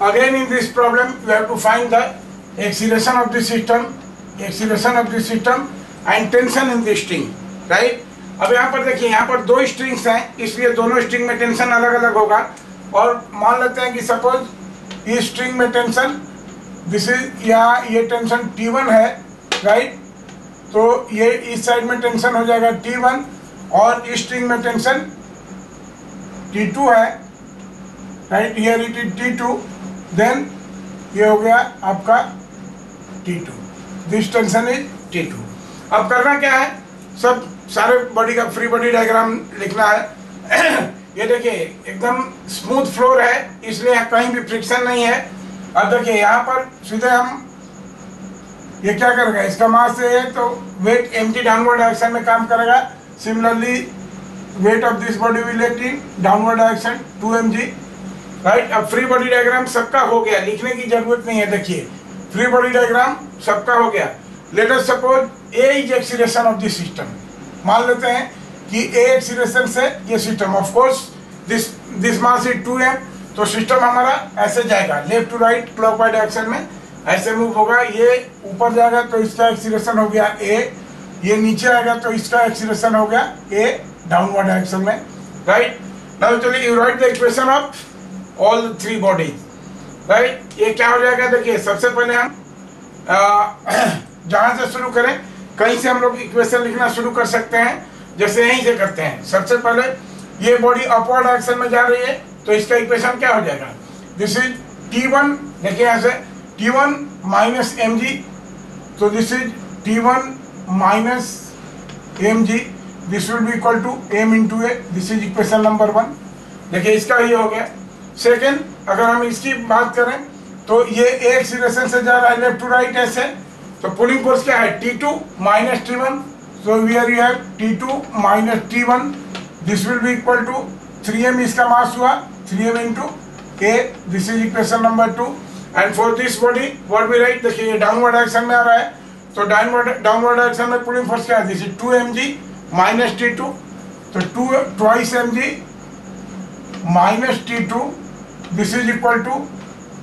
again, in this problem you have to find the acceleration of the system, acceleration of the system, and tension in the string right? अब यहाँ पर देखिए, यहाँ पर दो strings हैं, इसलिए दोनों स्ट्रिंग में टेंशन अलग अलग होगा। और मान लेते हैं कि सपोज़ इस स्ट्रिंग में टेंशन दिस इज़ यहाँ ये टेंशन T1 है राइट तो ये इस साइड में टेंशन हो जाएगा T1 और इस स्ट्रिंग में टेंशन T2 है right it is T2 then ये हो गया आपका T2 this tension is T2 अब करना क्या है? सब सारे बॉडी का फ्री बॉडी डायग्राम लिखना है। ये देखिए, एकदम स्मूथ फ्लोर है इसलिए कहीं भी फ्रिक्शन नहीं है। अब देखिए, यहाँ पर सीधे हम ये क्या करेगा? इसका मास है तो weight M G downward direction में काम करेगा। Similarly weight of this body will act in downward direction to M G right अब फ्री बॉडी डायग्राम सबका हो गया। लिखने की ज़रूरत नहीं है, देखिए। फ्री बॉडी डायग्राम सबका हो गया। Let us suppose A is acceleration of this system मान लेते हैं कि ए एक्सीलेशन से ये system of course this this mass is two M तो सिस्टम हमारा ऐसे जाएगा। Left to right clockwise direction में ऐसे मूव होगा। ये ऊपर जाएगा तो इसका एक्सीलेशन हो गया ए ये नीचे आएगा तो इसका एक्सीलेशन हो गया ए डाउनवर्ड डायरेक्शन में। राइट नाउ चलिए you write the equation of all three bodies right ये क्या हो जाएगा? देखिए, सबसे पहले हम जहाँ से शुरू करें, कहीं से हम लोग इक्वेशन लिखना शुरू कर सकते हैं, जैसे यहीं से करते हैं। सबसे पहले ये बॉडी अपवर्ड डायरेक्शन में जा रही है तो इसका इक्वेशन क्या हो जाएगा? दिस इज़ टी वन देखिए यहाँ से T one minus M G तो this is T one minus M G this will be equal to M into A this is equation number one देखिए, इसका ये हो गया। सेकेंड अगर हम इसकी बात करें तो ये ए एक्सीलेशन से जा रहा है लेफ़्ट टू राइट ऐसे तो पुलिंग फोर्स क्या है? T two minus T one so we are you have T two minus T one this will be equal to three M इसका मास हुआ three M into A this is equation number two and for this body what we write देखिए, ये downward direction में आ रहा है। तो downward downward direction में पुलिंग फोर्स क्या है? This is two M G minus T two तो two twice M G minus T two this is equal to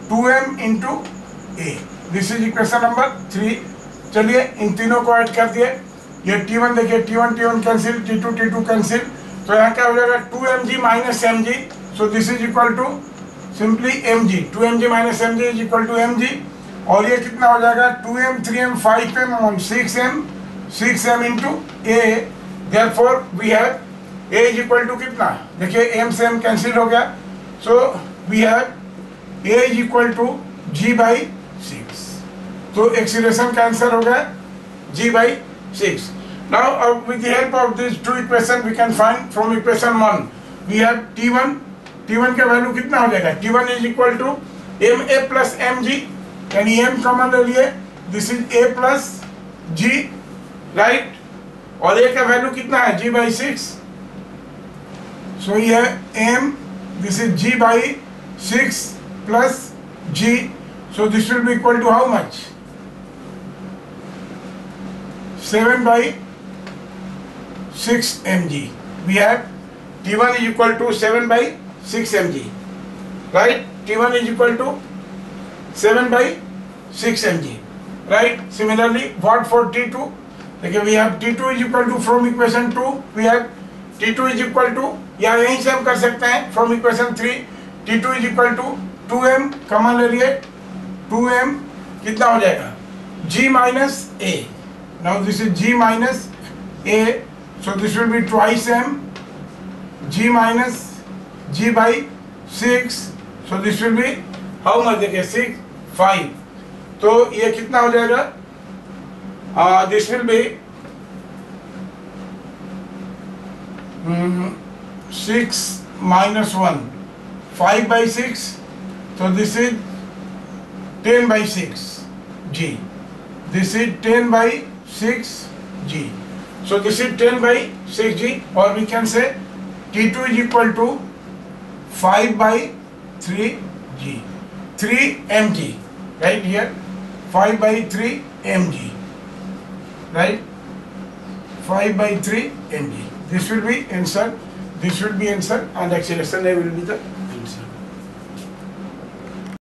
two M into A this is equation number three चलिए इन तीनों को add कर दिए। ये टी वन देखिए T one T one cancel T two T two cancel तो यहाँ क्या हो जाएगा? Two M G minus M G so this is equal to simply M G two M G minus M G is equal to M G और ये कितना हो जाएगा? Two M three M five M six M six M into A therefore we have A is equal to कितना देखिए M से M cancel हो गया। So we have A is equal to G by six तो acceleration cancer हो गया। G by six now with help of this two equation we can find from equation one we have T one T one का value कितना हो जाएगा? T one is equal to M A plus M G यानी M common ले लिए this is A plus G right और A का value कितना है? जी बाई सिक्स so ये m this is g by 6 plus g so this will be equal to how much 7 by 6 mg. We have T1 is equal to 7 by 6 mg. Right? T1 is equal to 7 by 6 mg. Right? Similarly, what for T2? Okay, we have T2 is equal to from equation 2, we have T2 is equal to या यहीं से हम कर सकते हैं from equation 3 T2 is equal to 2m common ले लिए 2m कितना हो जाएगा g minus a now this is g minus a so this will be twice m g minus g by 6 so this will be how much देखिए 6 5 तो ये कितना हो जाएगा this will be Mm-hmm. 6 minus 1 5 by 6 so this is 10 by 6 G. This is 10 by 6 G. So this is 10 by 6 G or we can say T2 is equal to 5 by 3 G. 3 mg right here? 5 by 3 mg right? 5 by 3 mg this will be insert, this will be insert and acceleration will be the